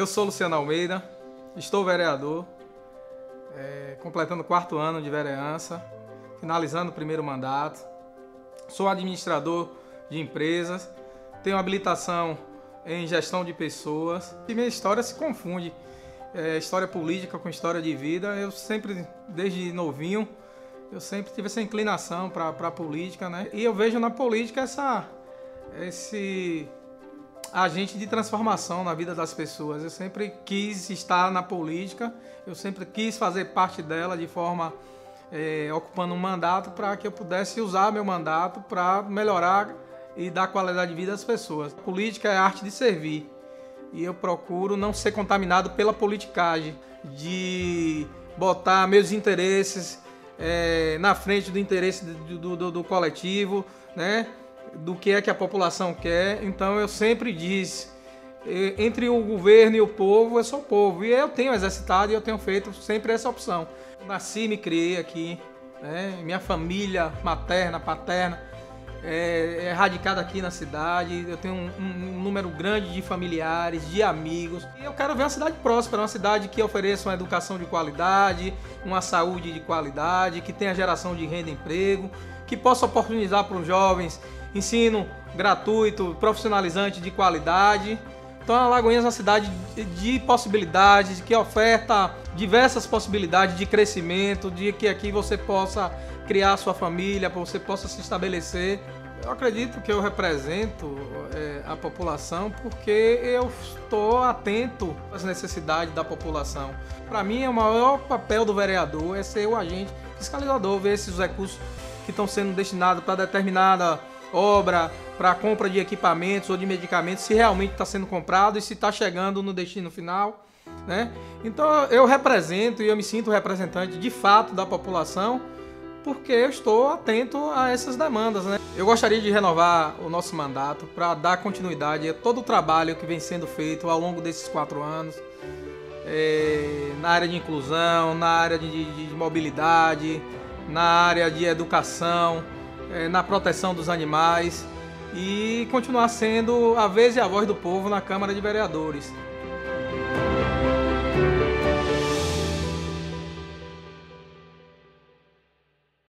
Eu sou Luciano Almeida, estou vereador, é, completando o quarto ano de vereança, finalizando o primeiro mandato. Sou administrador de empresas, tenho habilitação em gestão de pessoas e minha história se confunde. É, história política com história de vida. Eu sempre, desde novinho, eu sempre tive essa inclinação para a política, né? E eu vejo na política essa, esse agente de transformação na vida das pessoas. Eu sempre quis estar na política, eu sempre quis fazer parte dela de forma é, ocupando um mandato para que eu pudesse usar meu mandato para melhorar e dar qualidade de vida às pessoas. A política é a arte de servir e eu procuro não ser contaminado pela politicagem, de botar meus interesses é, na frente do interesse do, do, do coletivo, né? do que é que a população quer. Então eu sempre disse, entre o governo e o povo, eu sou o povo. E eu tenho exercitado e eu tenho feito sempre essa opção. Nasci me criei aqui, né? minha família materna, paterna, é, é radicada aqui na cidade. Eu tenho um, um, número grande de familiares, de amigos. E eu quero ver uma cidade próspera, uma cidade que ofereça uma educação de qualidade, uma saúde de qualidade, que tenha geração de renda e emprego, que possa oportunizar para os jovens ensino gratuito, profissionalizante de qualidade. Então, a Lagoinhas é uma cidade de possibilidades, que oferta diversas possibilidades de crescimento, de que aqui você possa criar sua família, você possa se estabelecer. Eu acredito que eu represento é, a população porque eu estou atento às necessidades da população. Para mim, é o maior papel do vereador é ser o agente fiscalizador, ver esses recursos que estão sendo destinados para determinada obra, para compra de equipamentos ou de medicamentos, se realmente está sendo comprado e se está chegando no destino final. Né? Então eu represento e eu me sinto representante de fato da população porque eu estou atento a essas demandas. Né? Eu gostaria de renovar o nosso mandato para dar continuidade a todo o trabalho que vem sendo feito ao longo desses quatro anos é, na área de inclusão, na área de, de mobilidade, na área de educação é, na proteção dos animais e continuar sendo a vez e a voz do povo na Câmara de Vereadores.